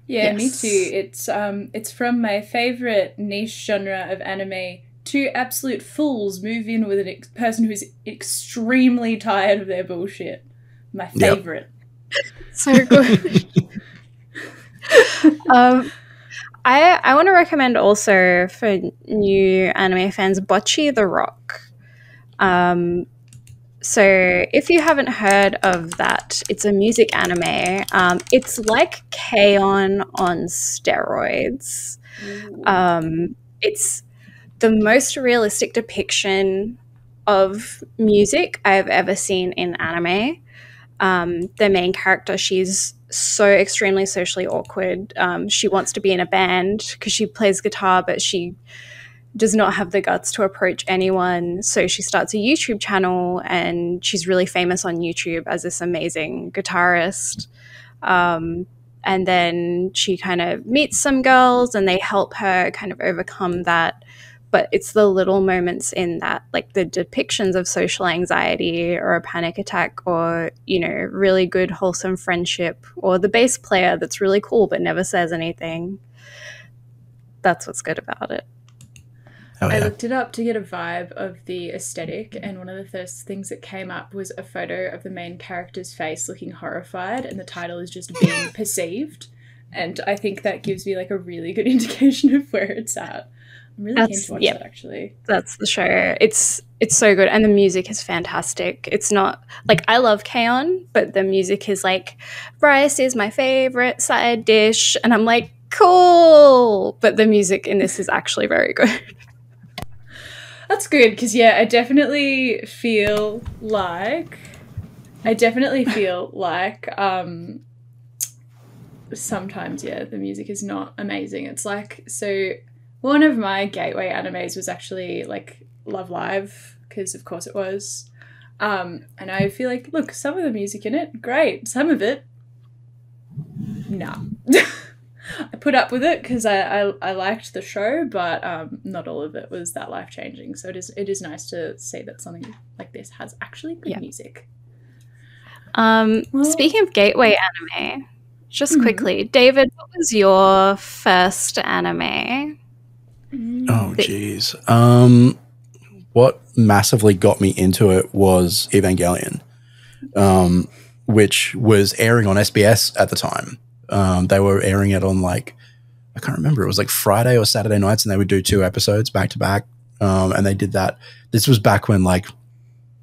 Yeah, me too. It's um, it's from my favorite niche genre of anime. Two absolute fools move in with a ex- person who's extremely tired of their bullshit. My Yep. favorite. *laughs* So good. *laughs* um, I I want to recommend also for new anime fans Bocchi the Rock. Um, so if you haven't heard of that, it's a music anime. Um, it's like K-On! on steroids. Um, it's the most realistic depiction of music I've ever seen in anime. Um, the main character, she's so extremely socially awkward. Um, she wants to be in a band because she plays guitar, but she does not have the guts to approach anyone. So she starts a YouTube channel and she's really famous on YouTube as this amazing guitarist. Um, and then she kind of meets some girls and they help her kind of overcome that but it's the little moments in that like the depictions of social anxiety or a panic attack or you know really good wholesome friendship or the bass player that's really cool but never says anything that's what's good about it Oh, I looked it up to get a vibe of the aesthetic, and one of the first things that came up was a photo of the main character's face looking horrified, and the title is just being *laughs* perceived. And I think that gives me like a really good *laughs* indication of where it's at. I'm really keen That's- to watch yep. that actually. that's the show it's it's so good and the music is fantastic it's not like i love K-On! but the music is like rice is my favorite side dish and i'm like cool but the music in this is actually very good *laughs* That's good because yeah, I definitely feel like I definitely *laughs* feel like um sometimes yeah, the music is not amazing. It's like so one of my gateway animes was actually like Love Live because of course it was. Um and I feel like look, some of the music in it great, some of it nah. *laughs* I put up with it because I, I I liked the show, but um, not all of it was that life changing. So it is it is nice to see that something like this has actually good Yeah. music. um Well- speaking of gateway anime just Mhm. quickly david what was your first anime Oh, jeez. Um, what massively got me into it was Evangelion, um, which was airing on SBS at the time. Um, they were airing it on like I can't remember. It was like Friday or Saturday nights, and they would do two episodes back to back. Um, and they did that. This was back when like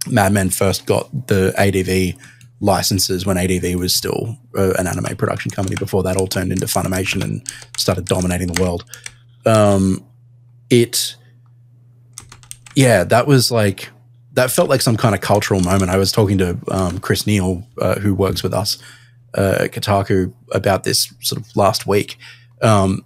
Madman first got the ADV licenses when ADV was still uh, an anime production company. Before that, all turned into Funimation and started dominating the world. Um, it, yeah, that was like that felt like some kind of cultural moment. I was talking to um, Chris Neal, uh, who works with us uh, at Kotaku, about this sort of last week. Um,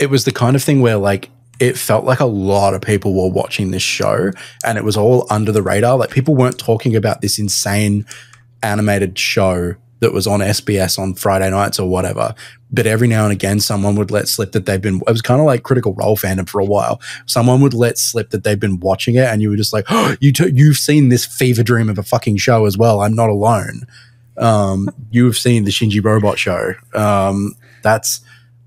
it was the kind of thing where like it felt like a lot of people were watching this show and it was all under the radar. Like people weren't talking about this insane animated show that was on SBS on Friday nights or whatever. But every now and again, someone would let slip that they've been, it was kind of like Critical Role fandom for a while. Someone would let slip that they've been watching it and you were just like, oh, you t- you've seen this fever dream of a fucking show as well. I'm not alone. Um, *laughs* you've seen the Shinji Robot show. Um, that's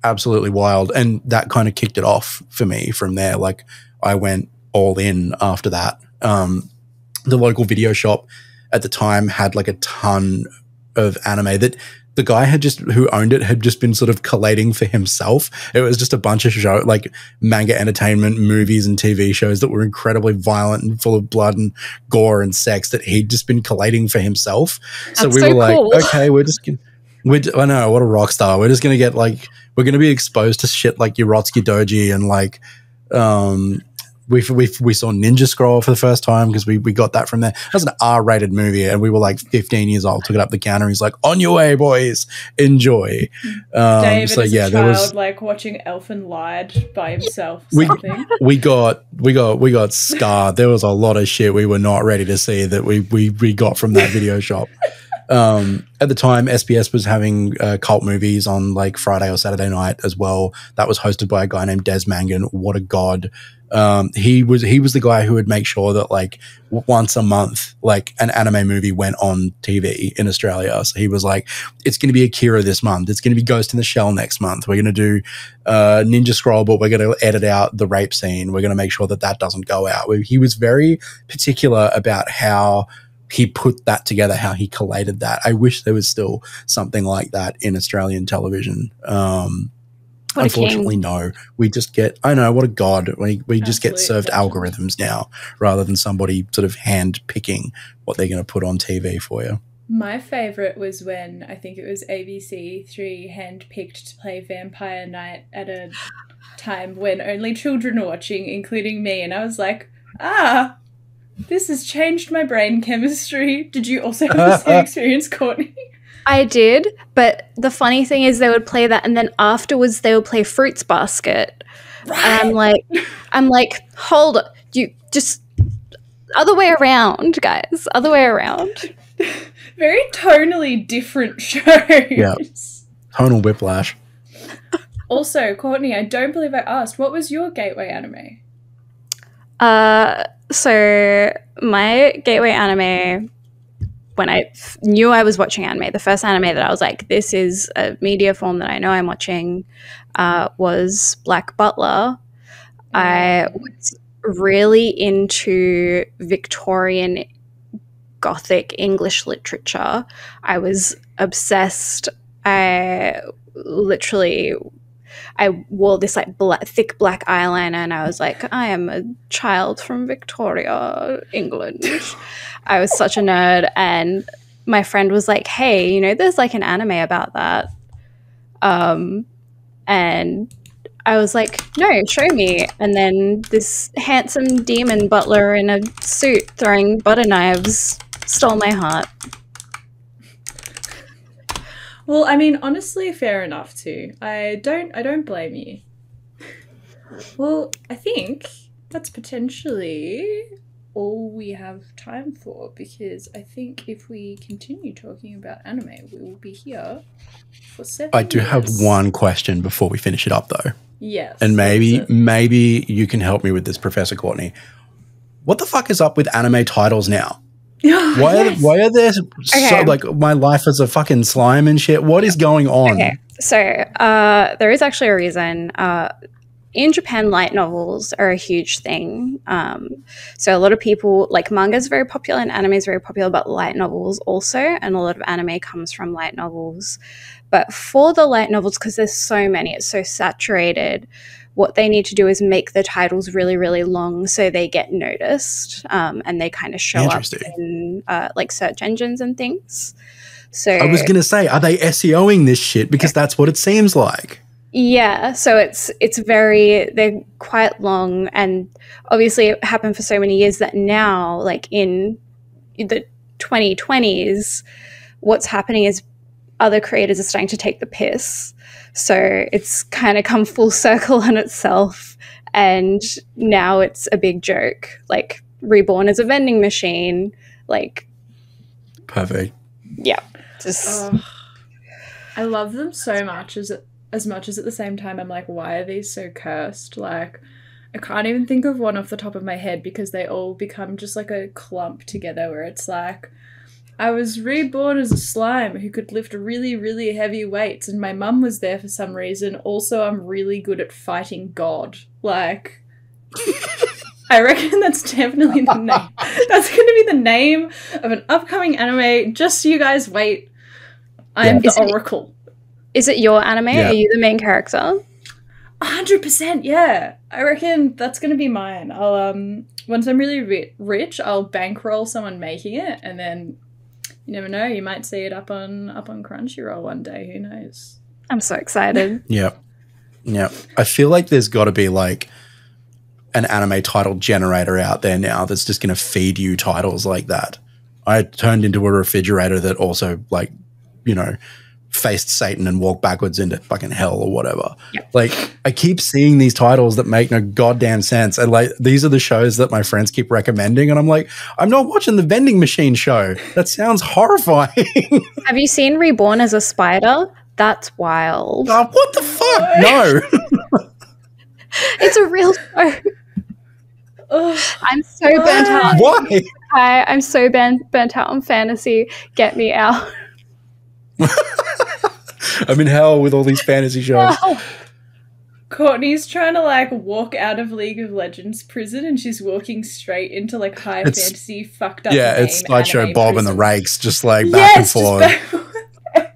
absolutely wild. And that kind of kicked it off for me from there. Like I went all in after that. Um, the local video shop at the time had like a ton of anime that the guy had just who owned it had just been sort of collating for himself. It was just a bunch of show like manga entertainment, movies and TV shows that were incredibly violent and full of blood and gore and sex that he'd just been collating for himself. so we so were like, okay, we're just gonna, we're, I know what a rock star. We're just gonna get like we're gonna be exposed to shit like Urotsukidoji and like um we we we saw Ninja Scroll for the first time because we we got that from there. That was an R rated movie, and we were like 15 years old. Took it up the counter. He's like, "On your way, boys, enjoy." Um, David so yeah, a there child, was like watching Elfen Lied by himself. We- we got we got we got scarred. There was a lot of shit we were not ready to see that we we we got from that video *laughs* shop. Um, at the time, SBS was having uh, cult movies on like Friday or Saturday night as well. That was hosted by a guy named Des Mangan. What a god! Um, he was he was the guy who would make sure that like once a month, like an anime movie went on TV in Australia. So he was like, "It's going to be Akira this month. It's going to be Ghost in the Shell next month. We're going to do uh, Ninja Scroll, but we're going to edit out the rape scene. We're going to make sure that that doesn't go out." He was very particular about how he put that together, how he collated that. I wish there was still something like that in Australian television. Um, What unfortunately, no. We just get, I know, what a god. We, we just get served algorithms now rather than somebody sort of hand picking what they're going to put on TV for you. My favourite was when I think it was ABC3 handpicked to play Vampire Knight at a time when only children were watching, including me, and I was like, ah, this has changed my brain chemistry. Did you also have the same *laughs* experience, Courtney? I did, but the funny thing is they would play that and then afterwards they would play Fruits Basket. And I'm like I'm like, hold up. You just other way around, guys. Other way around. *laughs* Very tonally different *laughs* shows. Yeah. Tonal whiplash. Also, Courtney, I don't believe I asked, what was your gateway anime? Uh so my gateway anime when I f- knew I was watching anime, the first anime that I was like, this is a media form that I know I'm watching, uh, was Black Butler. I was really into Victorian Gothic English literature. I was obsessed. I literally I wore this like thick black eyeliner, and I was like, I am a child from Victoria, England. I was such a nerd, and my friend was like, Hey, you know, there's like an anime about that. Um, and I was like, No, show me. And then this handsome demon butler in a suit throwing butter knives stole my heart. Well, I mean, honestly, fair enough too. I don't I don't blame you. Well, I think that's potentially all we have time for because I think if we continue talking about anime, we will be here for seven. I do have one question before we finish it up, though. Yes. And maybe, maybe you can help me with this, Professor Courtney. What the fuck is up with anime titles now? *laughs* Why Yes. are why are there so like my life as a fucking slime and shit? What is going on? Okay, so uh, there is actually a reason. Uh, in Japan, light novels are a huge thing. Um, so a lot of people like manga is very popular and anime is very popular, but light novels also, and a lot of anime comes from light novels. But for the light novels, because there's so many, it's so saturated. What they need to do is make the titles really, really long so they get noticed um, and they kind of show up in uh, like search engines and things. So I was gonna say, are they SEOing this shit? Because that's what it seems like. Yeah, so it's it's very they're quite long and obviously it happened for so many years that now like in the 2020s what's happening is other creators are starting to take the piss. So it's kind of come full *laughs* circle on itself and now it's a big joke. Like reborn as a vending machine, like Perfect. yeah, just Ugh. I love them so much as as much as at the same time I'm like, why are these so cursed? Like I can't even think of one off the top of my head because they all become just like a clump together where it's like I was reborn as a slime who could lift really, really heavy weights, and my mum was there for some reason. Also, I'm really good at fighting God. Like, I reckon *laughs* that's definitely the name. *laughs* That's going to be the name of an upcoming anime. Just so you guys wait. I'm Yeah. the Is Oracle. is it your anime? Yeah. Are you the main character? hundred percent, yeah. I reckon that's gonna be mine. I'll um once I'm really ri- rich, I'll bankroll someone making it, and then you never know, you might see it up on up on Crunchyroll one day. Who knows? I'm so excited. *laughs* Yeah. Yeah. I feel like there's got to be like an anime title generator out there now that's just going to feed you titles like that. I turned into a refrigerator that also, like, you know, faced Satan and walked backwards into fucking hell or whatever. Like, I keep seeing these titles that make no goddamn sense. And like, these are the shows that my friends keep recommending. And I'm like, I'm not watching the vending machine show. That sounds horrifying. *laughs* Have you seen Reborn as a Spider? That's wild. Oh, what the fuck? No. *laughs* *laughs* It's a real show. Ugh. I'm so burnt *gasps* out. Why? I, I'm so burnt, burnt out on fantasy. Get me out. I'm in hell with all these fantasy shows. *laughs* Courtney's trying to like walk out of League of Legends prison, and she's walking straight into like high It's- fantasy fucked up. Yeah, it's name slideshow anime Bob and the. Rakes, just like back yes, and forth. *laughs* just back-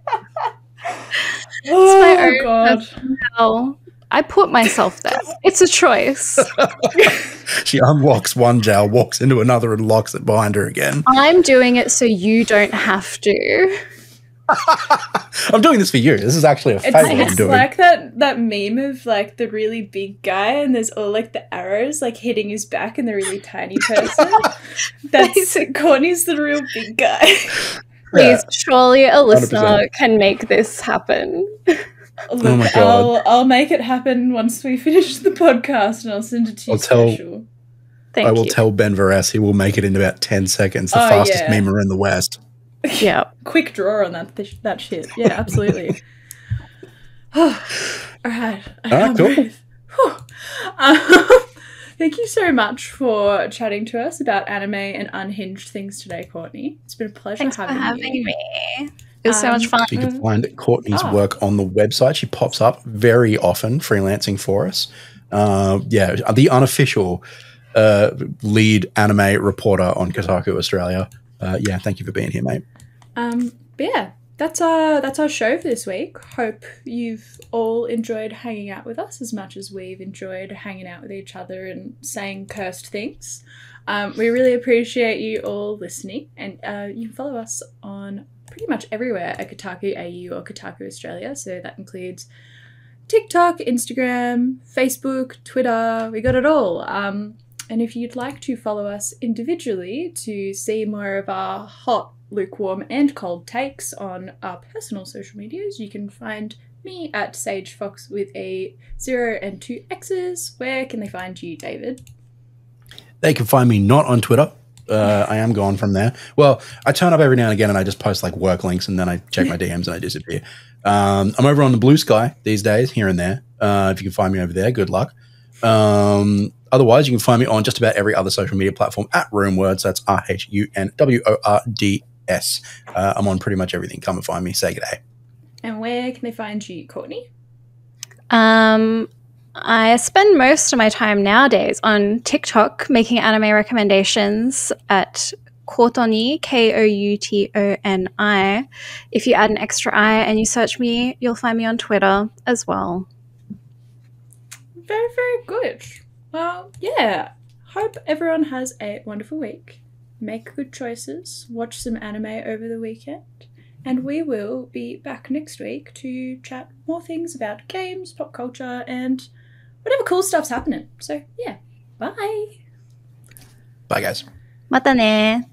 oh my own god. Hell, I put myself there. It's a choice. *laughs* she unlocks one jail, walks into another, and locks it behind her again. I'm doing it so you don't have to. I'm doing this for you. This is actually a It's, favor I'm it's doing. like that that meme of like the really big guy and there's all like the arrows like hitting his back and the really tiny *laughs* person. That's Courtney's the real big guy. Please, surely a 100%. listener can make this happen. Look, Oh my God. I'll I'll make it happen once we finish the podcast and I'll send it to you I'll tell- Thank I will you. tell Ben Varese he will make it in about 10 seconds, the Oh, fastest yeah. memer in the West. Yeah. *laughs* Quick draw on that th- that shit. Yeah, absolutely. *laughs* *sighs* all right. I All right, can't cool. breathe. *sighs* Um, *laughs* thank you so much for chatting to us about anime and unhinged things today, Courtney. It's been a pleasure Thanks for having, having you. me. It was so much Um, fun. You can find Courtney's Ah. work on the website. She pops up very often, freelancing for us. Uh, yeah, the unofficial uh, lead anime reporter on Kotaku Australia. Uh, yeah, thank you for being here, mate. Um, but yeah, that's our that's our show for this week. Hope you've all enjoyed hanging out with us as much as we've enjoyed hanging out with each other and saying cursed things. Um, we really appreciate you all listening, and uh, you can follow us on pretty much everywhere at Kotaku AU or Kotaku Australia. So that includes TikTok, Instagram, Facebook, Twitter. We got it all. Um, and if you'd like to follow us individually to see more of our hot, lukewarm, and cold takes on our personal social medias, you can find me at Sage Fox with a zero and two X's. Where can they find you, David? They can find me not on Twitter. Uh, I am gone from there. Well, I turn up every now and again and I just post like work links and then I check my DMs and I disappear. Um, I'm over on the Bluesky these days, here and there. Uh, if you can find me over there, good luck. Um, otherwise, you can find me on just about every other social media platform at Rhunwords. That's R H U N W O R D S. Uh, I'm on pretty much everything. Come and find me. Say good day. And where can they find you, Courtney? Um, I spend most of my time nowadays on TikTok making anime recommendations at Koutoni, K O U T O N I. If you add an extra I and you search me, you'll find me on Twitter as well. Very, very good. Well, yeah. Hope everyone has a wonderful week. Make good choices. Watch some anime over the weekend. And we will be back next week to chat more things about games, pop culture, and whatever cool stuff's happening. So, yeah, bye. Bye, guys. またね